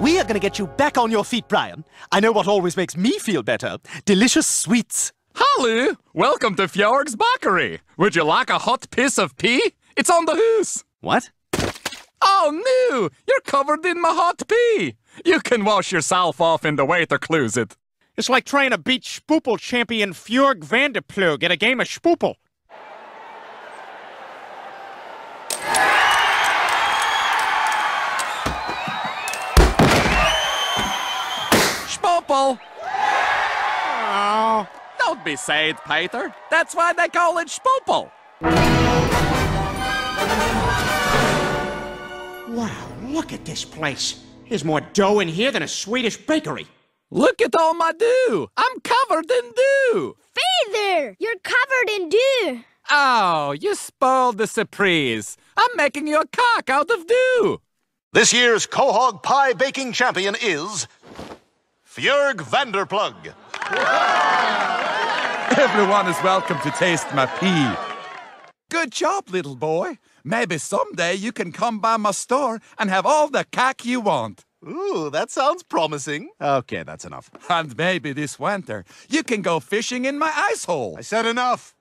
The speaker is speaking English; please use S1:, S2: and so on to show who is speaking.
S1: gonna get you back on your feet, Brian. I know what always makes me feel better delicious sweets.
S2: Hello! Welcome to Fjurg's Bakery. Would you like a hot piece of pea? It's on the hoose.
S1: What?
S2: Oh no! You're covered in my hot pea. You can wash yourself off in the waiter closet.
S3: It's like trying to beat Spoopel champion Fjurg van der Ploeg at a game of Spoopel.
S2: Spoopel!
S3: Oh,
S2: Don't be sad, Peter. That's why they call it Spoopel.
S3: wow, look at this place. There's more dough in here than a Swedish bakery.
S2: Look at all my dew. I'm covered in dew.
S4: Feather, you're covered in dew.
S2: Oh, you spoiled the surprise. I'm making you a cock out of dew.
S5: This year's Quahog Pie Baking Champion is Fjurg van der Ploeg.
S2: Everyone is welcome to taste my pee. Good job, little boy. Maybe someday you can come by my store and have all the cack you want.
S5: Ooh, that sounds promising. Okay, that's enough.
S2: And maybe this winter you can go fishing in my ice hole.
S5: I said enough.